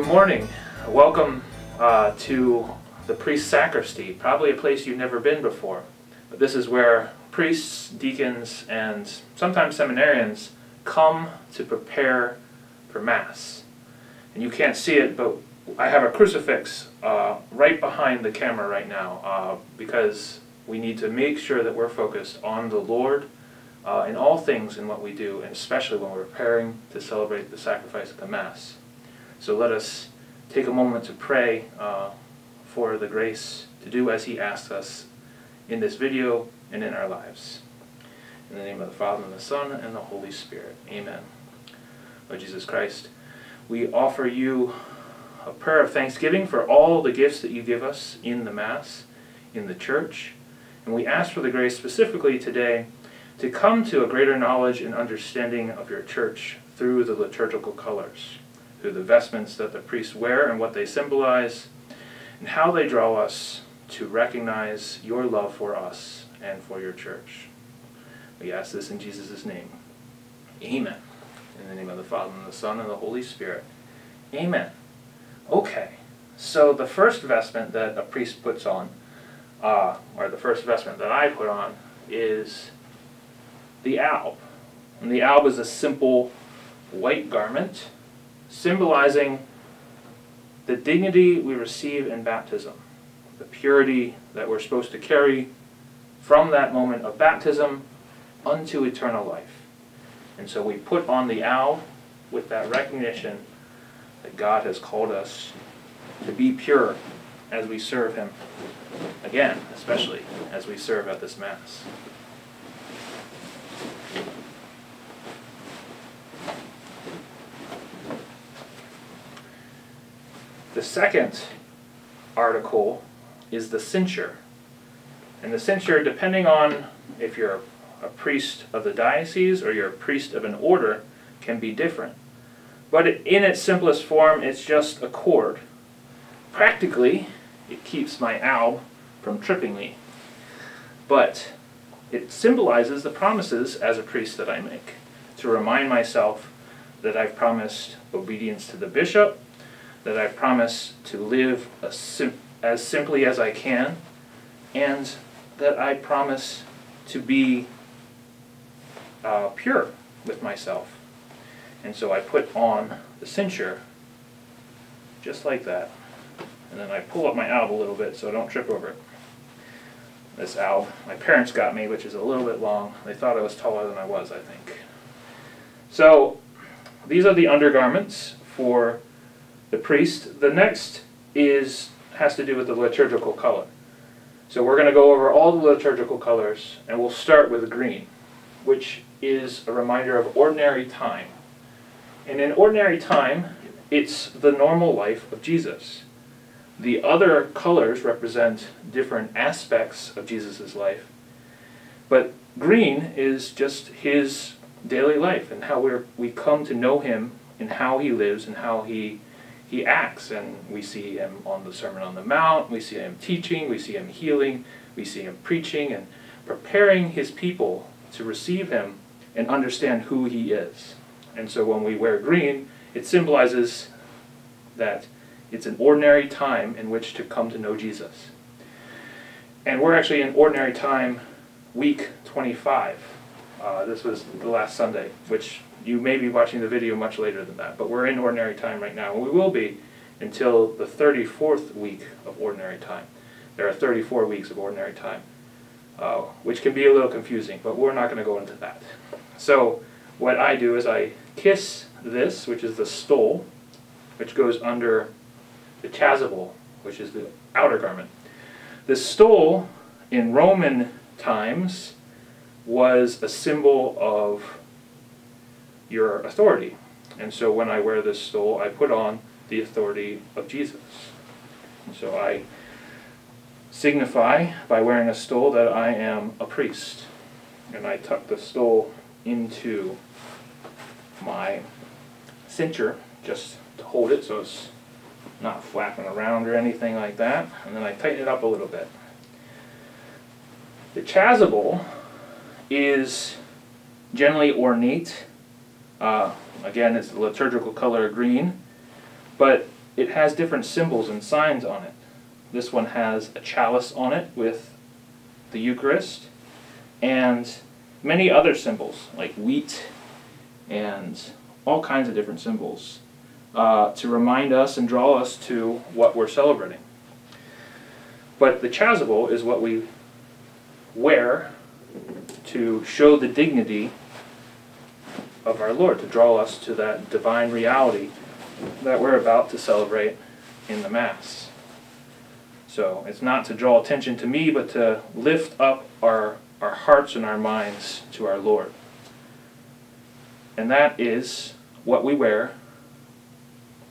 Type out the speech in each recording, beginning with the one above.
Good morning. Welcome uh, to the priest sacristy, probably a place you've never been before. But this is where priests, deacons, and sometimes seminarians come to prepare for Mass. And you can't see it, but I have a crucifix uh, right behind the camera right now uh, because we need to make sure that we're focused on the Lord uh, in all things in what we do, and especially when we're preparing to celebrate the sacrifice of the Mass. So let us take a moment to pray uh, for the grace to do as He asks us in this video and in our lives. In the name of the Father, and the Son, and the Holy Spirit. Amen. Lord Jesus Christ, we offer you a prayer of thanksgiving for all the gifts that you give us in the Mass, in the Church, and we ask for the grace specifically today to come to a greater knowledge and understanding of your Church through the liturgical colors, through the vestments that the priests wear and what they symbolize, and how they draw us to recognize your love for us and for your Church. We ask this in Jesus' name. Amen. In the name of the Father, and the Son, and the Holy Spirit. Amen. Okay, so the first vestment that a priest puts on, uh, or the first vestment that I put on, is the alb. And the alb is a simple white garment symbolizing the dignity we receive in baptism, the purity that we're supposed to carry from that moment of baptism unto eternal life. And so we put on the alb with that recognition that God has called us to be pure as we serve Him. Again, especially as we serve at this Mass. Second article is the cincture. And the cincture, depending on if you're a priest of the diocese or you're a priest of an order, can be different. But in its simplest form, it's just a cord. Practically, it keeps my alb from tripping me. But it symbolizes the promises as a priest that I make, to remind myself that I've promised obedience to the bishop, that I promise to live sim as simply as I can, and that I promise to be uh, pure with myself. And so I put on the cincture just like that. And then I pull up my alb a little bit so I don't trip over it. This alb my parents got me, which is a little bit long. They thought I was taller than I was, I think. So these are the undergarments for the priest. The next is has to do with the liturgical color. So we're going to go over all the liturgical colors, and we'll start with green, which is a reminder of ordinary time. And in ordinary time, it's the normal life of Jesus. The other colors represent different aspects of Jesus' life. But green is just his daily life and how we we come to know him and how he lives and how he he acts. And we see him on the Sermon on the Mount, we see him teaching, we see him healing, we see him preaching and preparing his people to receive him and understand who he is. And so when we wear green, it symbolizes that it's an ordinary time in which to come to know Jesus. And we're actually in ordinary time week 25. Uh, this was the last Sunday, which you may be watching the video much later than that, but we're in ordinary time right now, and we will be until the 34th week of ordinary time. There are 34 weeks of ordinary time, uh, which can be a little confusing, but we're not going to go into that. So what I do is I kiss this, which is the stole, which goes under the chasuble, which is the outer garment. The stole in Roman times was a symbol of your authority. And so when I wear this stole, I put on the authority of Jesus. And so I signify by wearing a stole that I am a priest. And I tuck the stole into my cincture just to hold it so it's not flapping around or anything like that. And then I tighten it up a little bit. The chasuble is generally ornate. Uh, again, it's the liturgical color green. But it has different symbols and signs on it. This one has a chalice on it with the Eucharist and many other symbols like wheat and all kinds of different symbols uh, to remind us and draw us to what we're celebrating. But the chasuble is what we wear to show the dignity of our Lord, to draw us to that divine reality that we're about to celebrate in the Mass. So it's not to draw attention to me, but to lift up our, our hearts and our minds to our Lord. And that is what we wear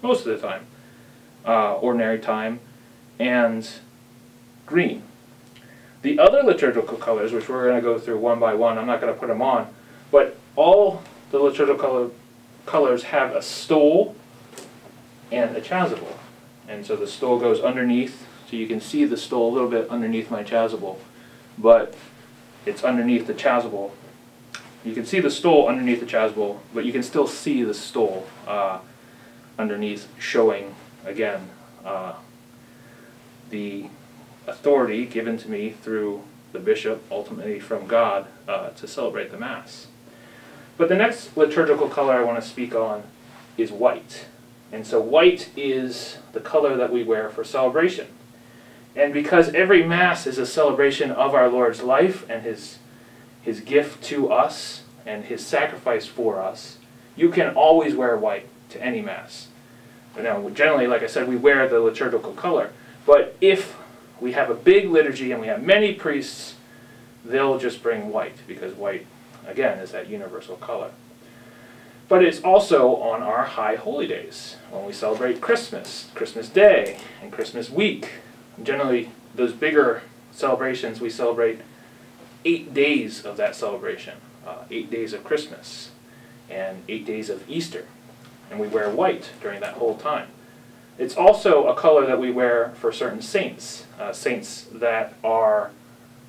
most of the time, uh, ordinary time, and green. The other liturgical colors, which we're going to go through one by one, I'm not going to put them on, but all the liturgical color, colors have a stole and a chasuble. And so the stole goes underneath, so you can see the stole a little bit underneath my chasuble, but it's underneath the chasuble. You can see the stole underneath the chasuble, but you can still see the stole uh, underneath showing, again, uh, the authority given to me through the bishop, ultimately from God, uh, to celebrate the Mass. But the next liturgical color I want to speak on is white. And so white is the color that we wear for celebration. And because every Mass is a celebration of our Lord's life and His, his gift to us and His sacrifice for us, you can always wear white to any Mass. Now, generally, like I said, we wear the liturgical color. But if we have a big liturgy and we have many priests, they'll just bring white because white, again, is that universal color. But it's also on our high holy days when we celebrate Christmas, Christmas Day, and Christmas week. Generally, those bigger celebrations, we celebrate eight days of that celebration, uh, eight days of Christmas, and eight days of Easter. And we wear white during that whole time. It's also a color that we wear for certain saints, uh, saints that are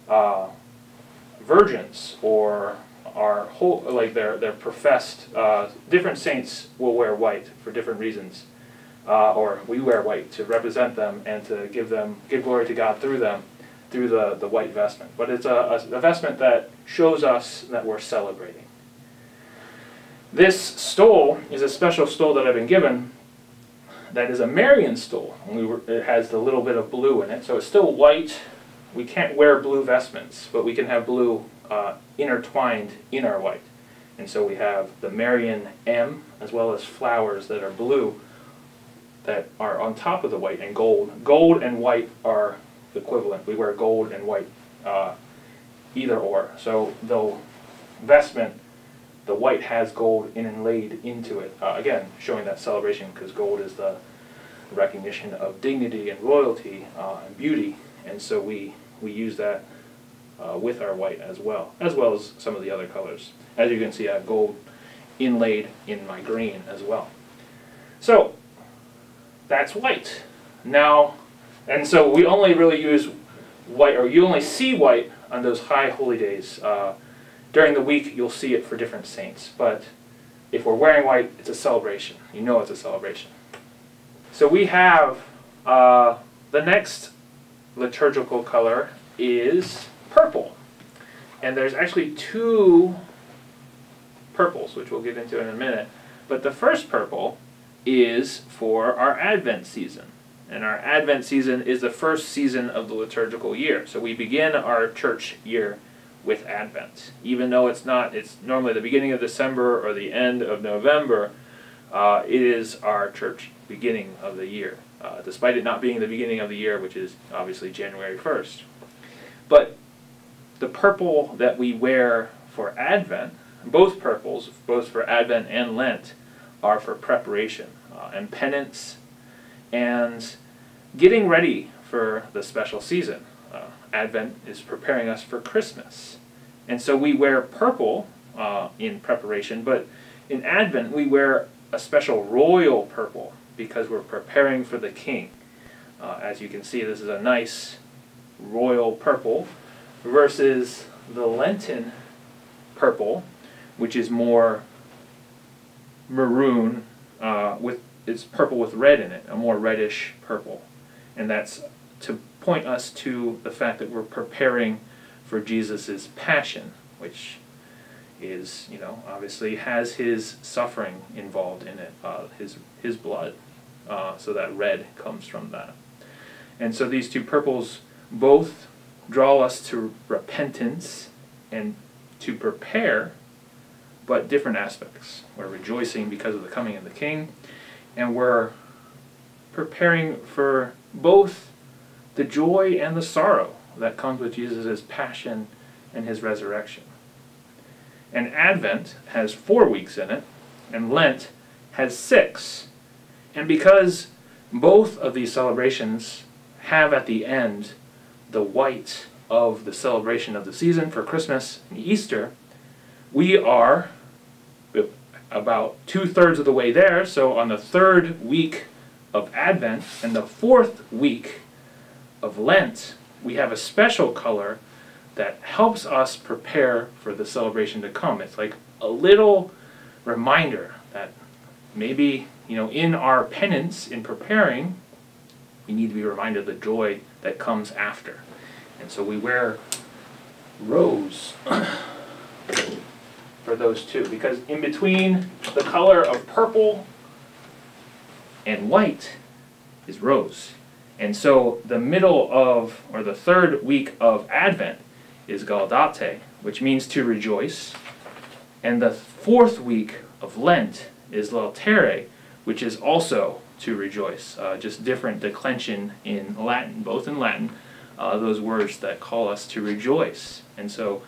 uh, virgins or are whole, like they're, they're professed. Uh, different saints will wear white for different reasons, uh, or we wear white to represent them and to give them give glory to God through them, through the, the white vestment. But it's a, a, vestment that shows us that we're celebrating. This stole is a special stole that I've been given that is a Marian stole. We were, it has the little bit of blue in it, so it's still white. We can't wear blue vestments, but we can have blue uh, intertwined in our white. And so we have the Marian M, as well as flowers that are blue that are on top of the white and gold. Gold and white are equivalent. We wear gold and white, uh, either or. So the vestment, the white has gold inlaid into it. Uh, again, showing that celebration because gold is the recognition of dignity and royalty uh, and beauty. And so we, we use that uh, with our white as well, as well as some of the other colors. As you can see, I have gold inlaid in my green as well. So that's white. Now, and so we only really use white, or you only see white on those high holy days. Uh, during the week, you'll see it for different saints, but if we're wearing white, it's a celebration. You know it's a celebration. So we have uh, the next liturgical color is purple. And there's actually two purples, which we'll get into in a minute. But the first purple is for our Advent season. And our Advent season is the first season of the liturgical year. So we begin our church year with Advent. Even though it's not, it's normally the beginning of December or the end of November, uh, it is our church beginning of the year. Uh, despite it not being the beginning of the year, which is obviously January 1st. But the purple that we wear for Advent, both purples, both for Advent and Lent, are for preparation uh, and penance and getting ready for the special season. Uh, Advent is preparing us for Christmas. And so we wear purple uh, in preparation, but in Advent we wear a special royal purple because we're preparing for the king. Uh, as you can see, this is a nice royal purple versus the Lenten purple, which is more maroon uh, with it's purple with red in it, a more reddish purple. And that's to point us to the fact that we're preparing for Jesus' passion, which is, you know, obviously has his suffering involved in it, uh, his, his blood. Uh, so that red comes from that. And so these two purples both draw us to repentance and to prepare, but different aspects. We're rejoicing because of the coming of the King, and we're preparing for both the joy and the sorrow that comes with Jesus' passion and his resurrection. And Advent has four weeks in it, and Lent has six. And because both of these celebrations have at the end the white of the celebration of the season for Christmas and Easter, we are about two thirds of the way there. So on the third week of Advent and the fourth week of Lent, we have a special color that helps us prepare for the celebration to come. It's like a little reminder that maybe, you know, in our penance, in preparing, we need to be reminded of the joy that comes after. And so we wear rose for those two, because in between the color of purple and white is rose. And so the middle of, or the third week of Advent is Gaudete, which means to rejoice. And the fourth week of Lent is Laetare, which is also to rejoice. Uh, just different declension in Latin, both in Latin, uh, those words that call us to rejoice. And so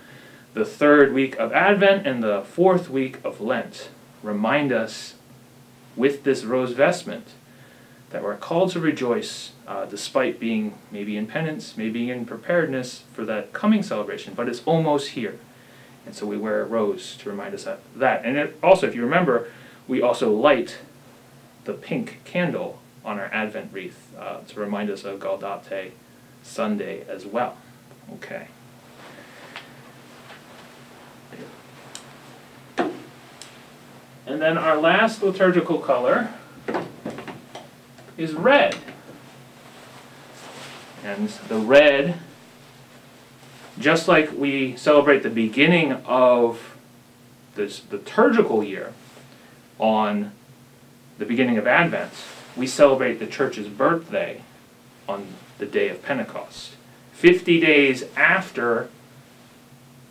the third week of Advent and the fourth week of Lent remind us with this rose vestment that we're called to rejoice uh, despite being maybe in penance, maybe in preparedness for that coming celebration, but it's almost here. And so we wear a rose to remind us of that. And it, also, if you remember, we also light the pink candle on our Advent wreath uh, to remind us of Gaudete Sunday as well. Okay. And then our last liturgical color is red. And the red, just like we celebrate the beginning of this liturgical year on the beginning of Advent, we celebrate the church's birthday on the day of Pentecost. 50 days after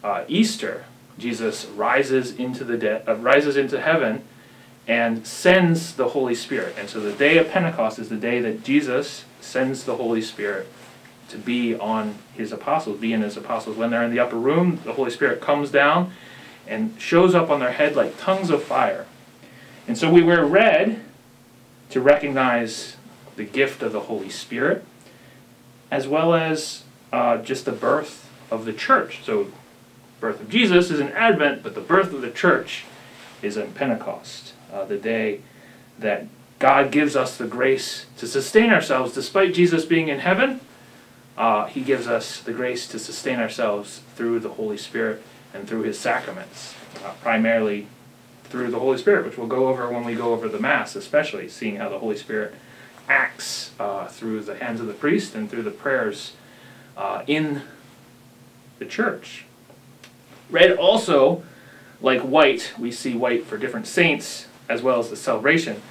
uh, Easter, Jesus rises into the uh, rises into heaven and sends the Holy Spirit. And so the day of Pentecost is the day that Jesus sends the Holy Spirit to be on his apostles, be in his apostles. When they're in the upper room, the Holy Spirit comes down and shows up on their head like tongues of fire. And so we wear red to recognize the gift of the Holy Spirit, as well as uh, just the birth of the church. So, birth of Jesus is in Advent, but the birth of the church is in Pentecost uh, the day that God gives us the grace to sustain ourselves despite Jesus being in heaven. Uh, he gives us the grace to sustain ourselves through the Holy Spirit and through his sacraments, uh, primarily through the Holy Spirit, which we'll go over when we go over the Mass, especially seeing how the Holy Spirit acts uh, through the hands of the priest and through the prayers uh, in the church. Red also, like white, we see white for different saints as well as the celebration,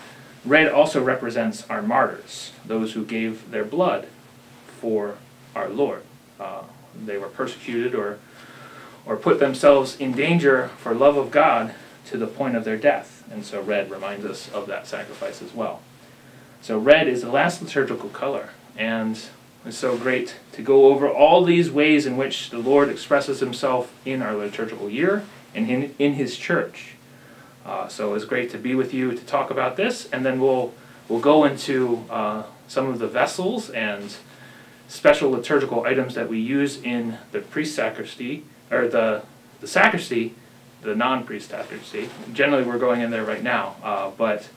red also represents our martyrs, those who gave their blood for our Lord. Uh, they were persecuted or, or put themselves in danger for love of God to the point of their death. And so red reminds us of that sacrifice as well. So red is the last liturgical color. And it's so great to go over all these ways in which the Lord expresses himself in our liturgical year and in, in his church. Uh, so it's great to be with you to talk about this, and then we'll we'll go into uh, some of the vessels and special liturgical items that we use in the priest sacristy or the the sacristy, the non-priest sacristy. Generally, we're going in there right now, uh, but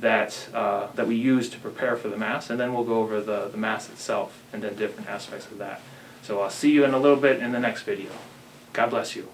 that uh, that we use to prepare for the mass, and then we'll go over the the mass itself and then different aspects of that. So I'll see you in a little bit in the next video. God bless you.